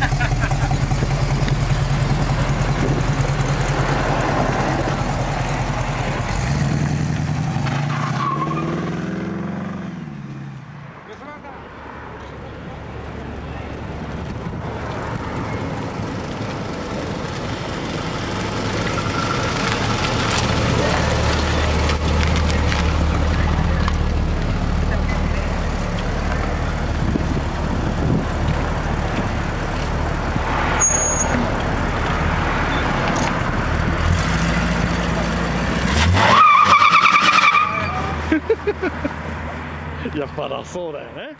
Ha ha ha! やっぱだそうだよね。